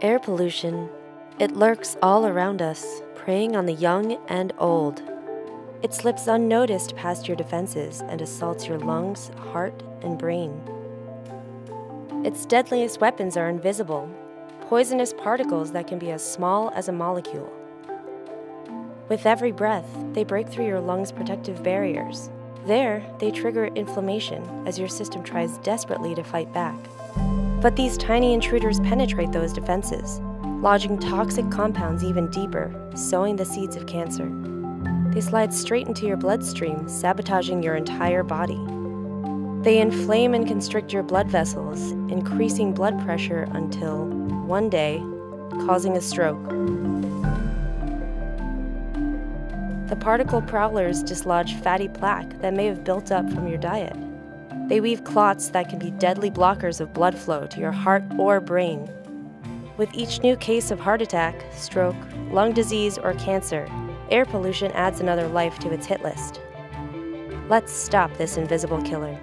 Air pollution. It lurks all around us, preying on the young and old. It slips unnoticed past your defenses and assaults your lungs, heart, and brain. Its deadliest weapons are invisible, poisonous particles that can be as small as a molecule. With every breath, they break through your lungs' protective barriers. There, they trigger inflammation as your system tries desperately to fight back. But these tiny intruders penetrate those defenses, lodging toxic compounds even deeper, sowing the seeds of cancer. They slide straight into your bloodstream, sabotaging your entire body. They inflame and constrict your blood vessels, increasing blood pressure until, one day, causing a stroke. The particle prowlers dislodge fatty plaque that may have built up from your diet. They weave clots that can be deadly blockers of blood flow to your heart or brain. With each new case of heart attack, stroke, lung disease, or cancer, air pollution adds another life to its hit list. Let's stop this invisible killer.